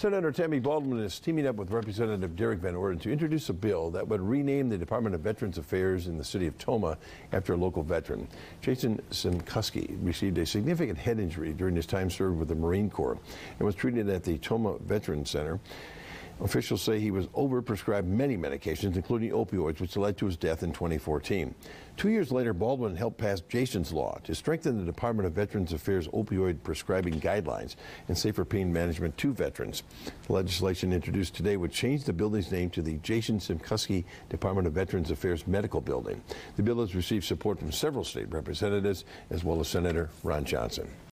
Senator Tammy Baldwin is teaming up with Representative Derrick Van Orden to introduce a bill that would rename the Department of Veterans Affairs in the city of Tomah after a local veteran. Jason Simcakoski received a significant head injury during his time served with the Marine Corps and was treated at the Tomah Veterans Center. Officials say he was overprescribed many medications, including opioids, which led to his death in 2014. Two years later, Baldwin helped pass Jason's Law to strengthen the Department of Veterans Affairs opioid prescribing guidelines and safer pain management to veterans. The legislation introduced today would change the building's name to the Jason Simcakoski Department of Veterans Affairs Medical Building. The bill has received support from several state representatives as well as Senator Ron Johnson.